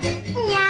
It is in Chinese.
เ